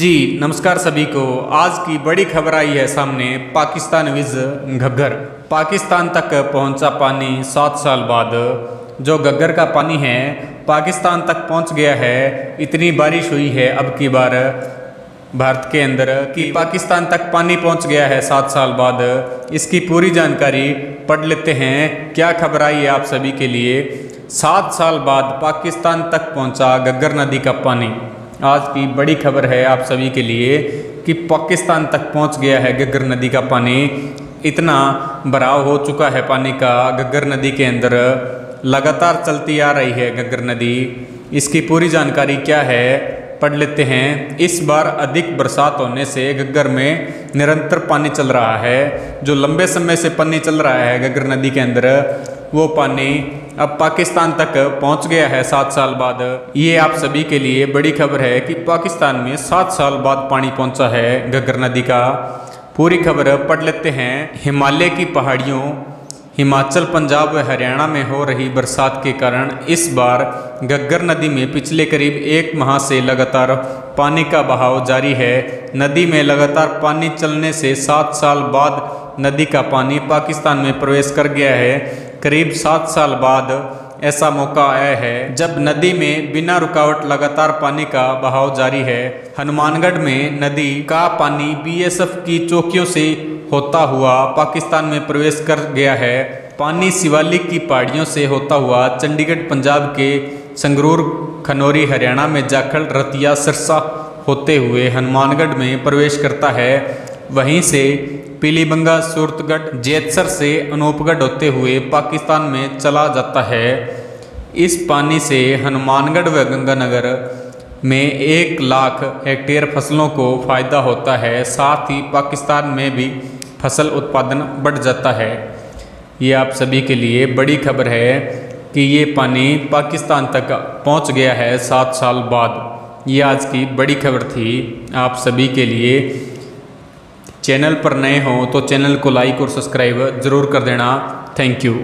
जी, नमस्कार सभी को। आज की बड़ी खबर आई है सामने, पाकिस्तान विज घग्गर पाकिस्तान तक पहुँचा पानी सात साल बाद। जो घग्गर का पानी है, पाकिस्तान तक पहुँच गया है। इतनी बारिश हुई है अब की बार, भारत के अंदर, कि पाकिस्तान तक पानी पहुँच गया है सात साल बाद। इसकी पूरी जानकारी पढ़ लेते हैं। क्या खबर आई है आप सभी के लिए? सात साल बाद पाकिस्तान तक पहुँचा गग्गर नदी का पानी। आज की बड़ी खबर है आप सभी के लिए कि पाकिस्तान तक पहुँच गया है गग्गर नदी का पानी। इतना भराव हो चुका है पानी का गग्गर नदी के अंदर लगातार चलती आ रही है गग्गर नदी। इसकी पूरी जानकारी क्या है, पढ़ लेते हैं। इस बार अधिक बरसात होने से गग्गर में निरंतर पानी चल रहा है। जो लंबे समय से पानी चल रहा है गग्गर नदी के अंदर, वो पानी अब पाकिस्तान तक पहुँच गया है सात साल बाद। ये आप सभी के लिए बड़ी खबर है कि पाकिस्तान में सात साल बाद पानी पहुँचा है गग्गर नदी का। पूरी खबर पढ़ लेते हैं। हिमालय की पहाड़ियों, हिमाचल, पंजाब व हरियाणा में हो रही बरसात के कारण इस बार गग्गर नदी में पिछले करीब एक माह से लगातार पानी का बहाव जारी है। नदी में लगातार पानी चलने से सात साल बाद नदी का पानी पाकिस्तान में प्रवेश कर गया है। करीब सात साल बाद ऐसा मौका आया है, जब नदी में बिना रुकावट लगातार पानी का बहाव जारी है। हनुमानगढ़ में नदी का पानी बीएसएफ की चौकियों से होता हुआ पाकिस्तान में प्रवेश कर गया है। पानी शिवालिक की पहाड़ियों से होता हुआ चंडीगढ़, पंजाब के संगरूर, खनौरी, हरियाणा में जाखल रतिया, सिरसा होते हुए हनुमानगढ़ में प्रवेश करता है। वहीं से पीलीबंगा सूरतगढ़, जेतसर से अनूपगढ़ होते हुए पाकिस्तान में चला जाता है। इस पानी से हनुमानगढ़ व गंगानगर में एक लाख हेक्टेयर फ़सलों को फ़ायदा होता है। साथ ही पाकिस्तान में भी फ़सल उत्पादन बढ़ जाता है। ये आप सभी के लिए बड़ी खबर है कि ये पानी पाकिस्तान तक पहुँच गया है सात साल बाद। ये आज की बड़ी खबर थी आप सभी के लिए। चैनल पर नए हों तो चैनल को लाइक और सब्सक्राइब ज़रूर कर देना। Thank you